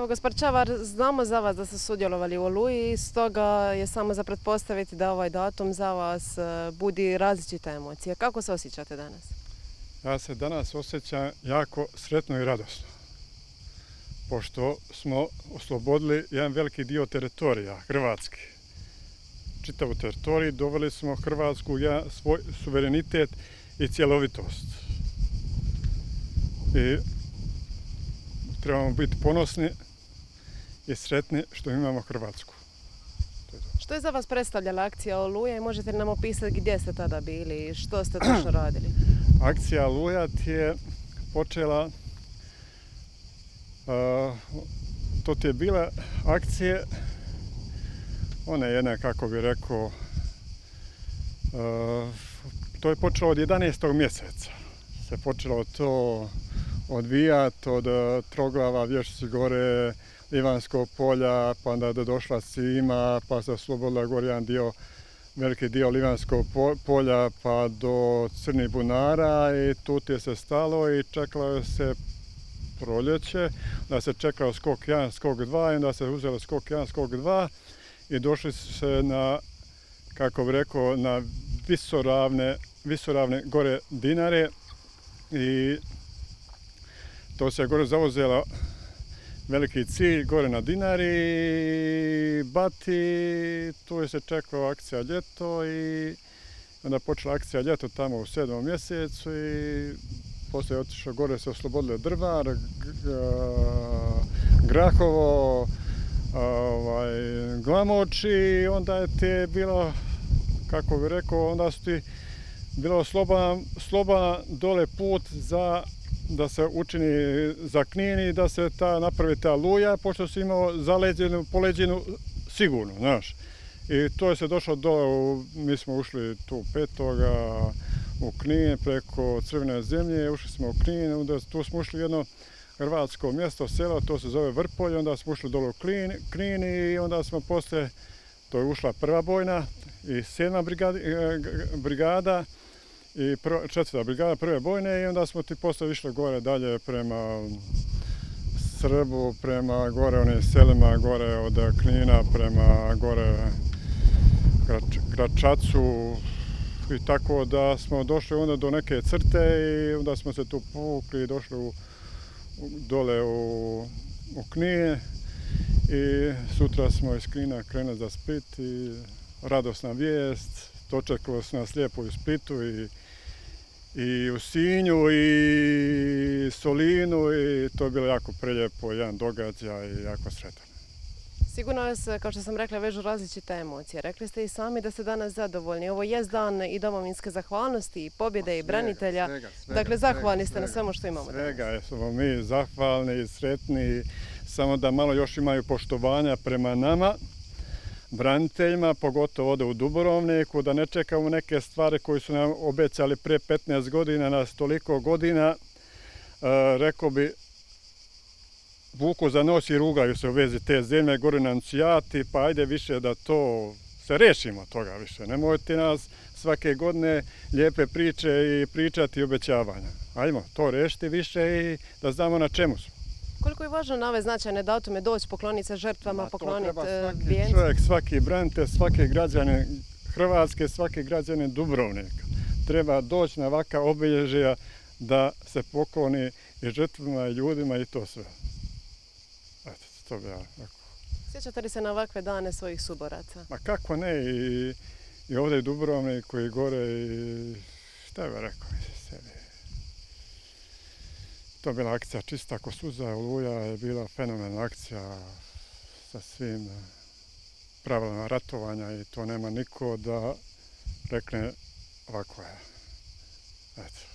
Evo, gospod Čavar, znamo za vas da ste sudjelovali u Oluji, stoga je samo za pretpostaviti da ovaj datum za vas e, budi različite emocije. Kako se osjećate danas? Ja se danas osjećam jako sretno i radosno, pošto smo oslobodili jedan veliki dio teritorija Hrvatske. Čitavu teritoriju doveli smo Hrvatsku ja, svoj suverenitet i cjelovitost. I trebamo biti ponosni i sretni što imamo Hrvatsku. Što je za vas predstavljala akcija Oluja i možete li nam opisati gdje ste tada bili i što ste točno radili? Akcija Oluja ti je počela uh, to ti je bila akcije one jedne, kako bi rekao, uh, to je počelo od 11. mjeseca. Se počelo to odvijati od uh, Troglava, Vješci gore, Livanskog polja, pa onda da došla Sima, pa se oslobodila gor jedan dio, veliki dio Livanskog polja, pa do Crni bunara i tu je se stalo i čekalo se proljeće, da se čekalo skok 1, skok 2 i onda se uzelo skok 1, skok 2 i došli su se na, kako bi rekao, na visoravne, visoravne gore dinare i to se gore zauzela veliki cilj gore na Dinari, Bati, tu je se čekao akcija ljeto i onda počela akcija ljeto tamo u sedmom mjesecu i poslije je otišao gore se oslobodilo drvar, Grahovo, ovaj, Glamoč i onda je te bilo, kako bi rekao, onda su ti bilo slobodan, slobodan dole put za da se učini za Knin i da se ta napravi ta luja, pošto si imao zaleđenu, poleđenu sigurno, znaš. I to je se došlo do, mi smo ušli tu petoga u Knin preko Crvene zemlje, ušli smo u Knin, onda tu smo ušli jedno hrvatsko mjesto, selo, to se zove Vrpolje, onda smo ušli dole u Knin, Knin i onda smo posle, to je ušla prva bojna i sedma e, brigada, brigada i pro, četvrta brigada prve bojne i onda smo ti posle išli gore dalje prema Srbu, prema gore onim selima, gore od Knina, prema gore Grač, Gračacu i tako da smo došli onda do neke crte i onda smo se tu pukli i došli u, dole u, u Knije i sutra smo iz Knina krenuli za Split i radosna vijest, dočekalo se nas lijepo u Splitu i i u Sinju i Solinu i to je bilo jako preljepo, jedan događaj i jako sretan. Sigurno vas, kao što sam rekla, vežu različite emocije. Rekli ste i sami da ste danas zadovoljni. Ovo je dan i domovinske zahvalnosti i pobjede i branitelja. Svega, svega, dakle, zahvalni ste na svemu što imamo svega, danas. Svega, smo mi zahvalni i sretni, samo da malo još imaju poštovanja prema nama braniteljima, pogotovo ovdje u Dubrovniku, da ne čekamo neke stvari koje su nam obećali pre 15 godina, nas toliko godina, e, rekao bi, vuku za nos i rugaju se u vezi te zemlje, gore nam cijati, pa ajde više da to se rešimo toga više. Nemojte nas svake godine lijepe priče i pričati obećavanja. Ajmo to rešiti više i da znamo na čemu smo. Koliko je važno na ove značajne datume doći pokloniti se žrtvama, pokloniti vijencu? Svaki čovjek, svaki branite, svake građane Hrvatske, svake građane Dubrovnika. Treba doći na ovaka obilježija da se pokloni i žrtvama i ljudima i to sve. Eto, to bi ja rekao. Sjećate li se na ovakve dane svojih suboraca? Ma kako ne, i, i ovdje Dubrovnik koji gore i šta bi rekao. To je bila akcija čista ko suza, oluja je bila fenomenalna akcija sa svim eh, pravilama ratovanja i to nema niko da rekne ovako je. Eto.